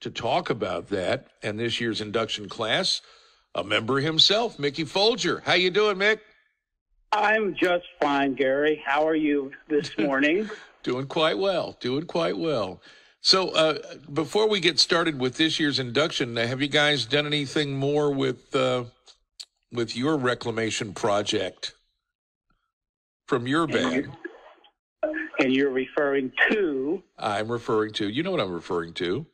to talk about that and this year's induction class. A member himself, Mickey Foellger. How you doing, Mick? I'm just fine, Gary. How are you this morning? doing quite well. Doing quite well. So, uh, before we get started with this year's induction, have you guys done anything more with uh, with your reclamation project from your band? And you're referring to? I'm referring to. You know what I'm referring to.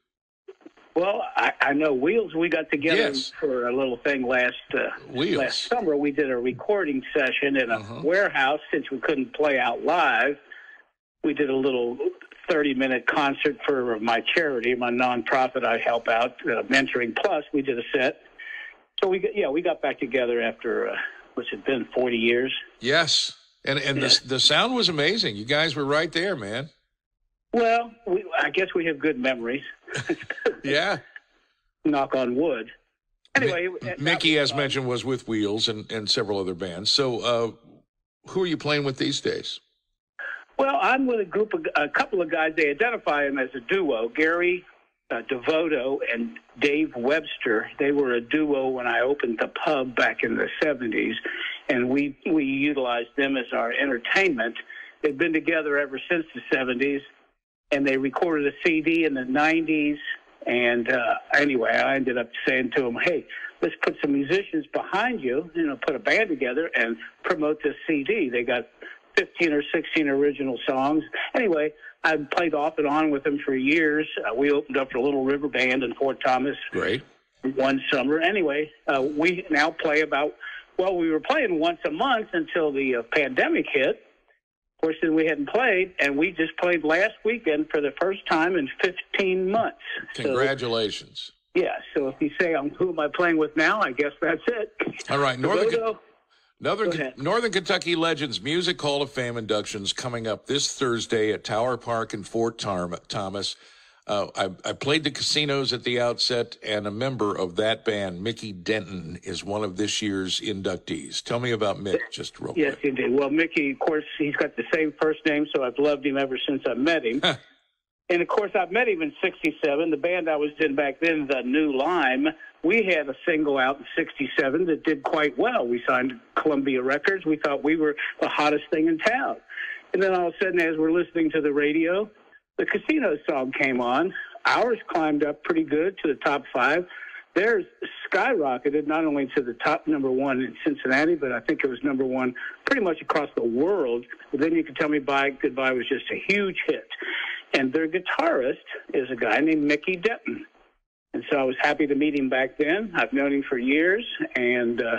Well, I, I know Wheels. We got together Yes. for a little thing last uh, last summer. We did a recording session in a Uh-huh. warehouse since we couldn't play out live. We did a little 30 minute concert for my charity, my nonprofit I help out, uh, Mentoring Plus. We did a set. So we got, yeah, we got back together after uh, what's it been 40 years? Yes, and and Yeah. the the sound was amazing. You guys were right there, man. Well, we, I guess we have good memories. Yeah. Knock on wood. Anyway, that Mickey, as fun. mentioned, was with Wheels and, and several other bands. So, uh, who are you playing with these days? Well, I'm with a group of a couple of guys. They identify them as a duo. Gary uh, Devoto and Dave Webster. They were a duo when I opened the pub back in the 70s, and we we utilized them as our entertainment. They've been together ever since the 70s, and they recorded a CD in the 90s. And uh, anyway, I ended up saying to them, "Hey, let's put some musicians behind you. You know, put a band together and promote this CD." They got 15 or 16 original songs. Anyway, I played off and on with them for years. Uh, we opened up for Little River Band in Fort Thomas Great. one summer. Anyway, uh, we now play about, well, we were playing once a month until the uh, pandemic hit. Course, we hadn't played, and we just played last weekend for the first time in 15 months. So, Congratulations. yeah, so if you say, um, who am I playing with now, I guess that's it. All right, Northern Northern. Northern Kentucky Legends Music Hall of Fame inductions coming up this Thursday at Tower Park in Fort Thomas. Uh, I, I played the casinos at the outset, and a member of that band, Mickey Denton, is one of this year's inductees. Tell me about Mick, just real Yes, quick. indeed. Well, Mickey, of course, he's got the same first name, so I've loved him ever since I met him. and of course, I met him in '67. The band I was in back then, the New Lime, we had a single out in '67 that did quite well. We signed Columbia Records. We thought we were the hottest thing in town. And then all of a sudden, as we're listening to the radio, the Casino song came on. Ours climbed up pretty good to the top five. Theirs skyrocketed not only to the top number one in Cincinnati, but I think it was number one pretty much across the world. But then you could tell me bye goodbye was just a huge hit. And their guitarist is a guy named Mickey Denton. And so I was happy to meet him back then. I've known him for years, and uh,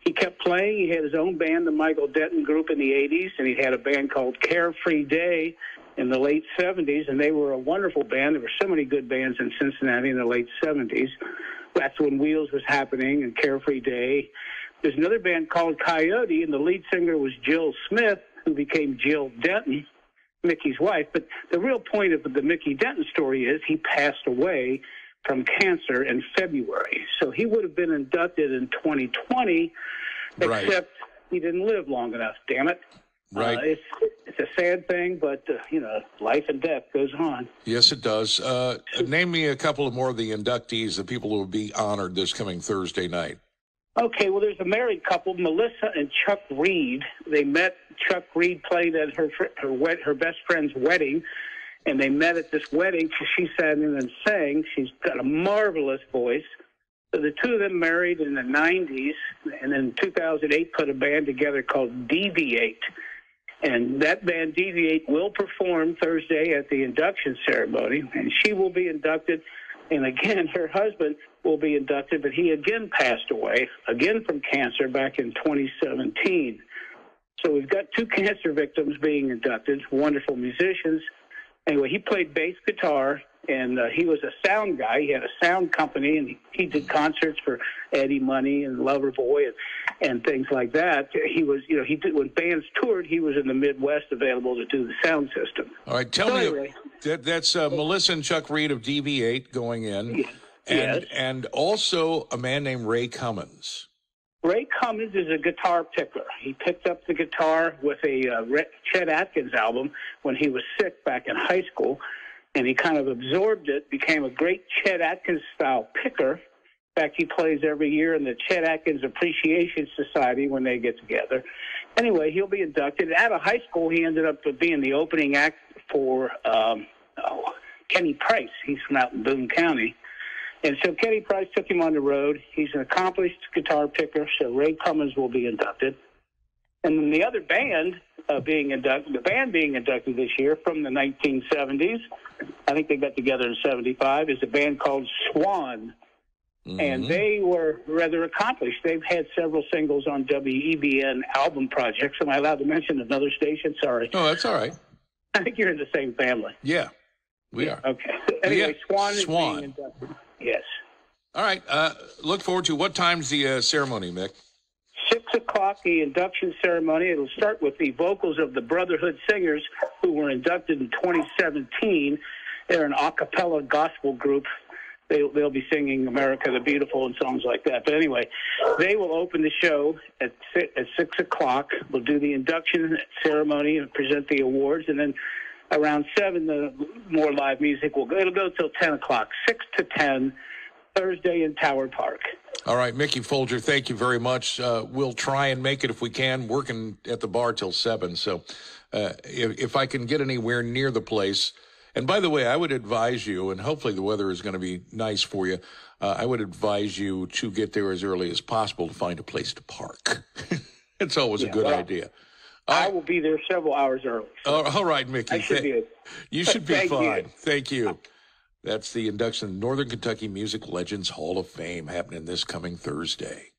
he kept playing. He had his own band, the Michael Denton Group, in the 80s, and he had a band called Carefree Day in the late 70s, and they were a wonderful band. There were so many good bands in Cincinnati in the late 70s. That's when Wheels was happening and Carefree Day. There's another band called Coyote, and the lead singer was Jill Smith, who became Jill Denton, Mickey's wife. But the real point of the Mickey Denton story is he passed away from cancer in February. So he would have been inducted in 2020, Right. except he didn't live long enough, damn it. Right. Uh, it's, it's a sad thing, but, uh, you know, life and death goes on. Yes, it does. Uh, name me a couple of more of the inductees, the people who will be honored this coming Thursday night. Okay, well, there's a married couple, Melissa and Chuck Reed. They met. Chuck Reed played at her her wed- her best friend's wedding, and they met at this wedding. She sat in and sang. She's got a marvelous voice. So the two of them married in the 90s, and in 2008 put a band together called DV8. And that band DV8 will perform Thursday at the induction ceremony, and she will be inducted. And again, her husband will be inducted, but he again passed away, again from cancer back in 2017. So we've got two cancer victims being inducted, wonderful musicians. Anyway, he played bass guitar, and uh, he was a sound guy. He had a sound company, and he, he did concerts for Eddie Money and Loverboy and, and things like that. He was, you know, he did when bands toured. He was in the Midwest, available to do the sound system. All right, tell So me. anyway. That, that's uh, Melissa and Chuck Reed of DV8 going in, and Yes. and also a man named Ray Cummins. Ray Cummins is a guitar picker. He picked up the guitar with a uh, Chet Atkins album when he was sick back in high school. And he kind of absorbed it, became a great Chet Atkins style picker. In fact, he plays every year in the Chet Atkins Appreciation Society when they get together. Anyway, he'll be inducted. Out of high school, he ended up being the opening act for um, oh, Kenny Price. He's from out in Boone County. And so Kenny Price took him on the road. He's an accomplished guitar picker, so Ray Cummins will be inducted. And then the other band uh, being inducted, the band being inducted this year from the 1970s, I think they got together in 75, is a band called Swan. Mm-hmm. And they were rather accomplished. They've had several singles on WEBN album projects. Am I allowed to mention another station? Sorry. Oh, that's all right. I think you're in the same family. Yeah, we are. Okay. Anyway, Yeah, Swan is Swan. being inducted. Yes. All right. Uh, look forward to what time's the uh, ceremony, Mick? Six o'clock, the induction ceremony. It'll start with the vocals of the Brotherhood Singers, who were inducted in 2017. They're an a cappella gospel group. They, they'll be singing America the Beautiful and songs like that. But anyway, they will open the show at, si- at 6 o'clock. We'll do the induction ceremony and present the awards. And then around 7, the more live music will go. It'll go till 10 o'clock, 6 to 10, Thursday in Tower Park. All right, Mickey Foellger, thank you very much. Uh, we'll try and make it if we can, working at the bar till 7. So uh, if, if I can get anywhere near the place, and by the way, I would advise you, and hopefully the weather is going to be nice for you, uh, I would advise you to get there as early as possible to find a place to park. it's always a good well, idea. I will be there several hours early. Uh, all right, Mickey. I should be. A, You should be Thank you. fine. Thank you. That's the induction of Northern Kentucky Music Legends Hall of Fame happening this coming Thursday.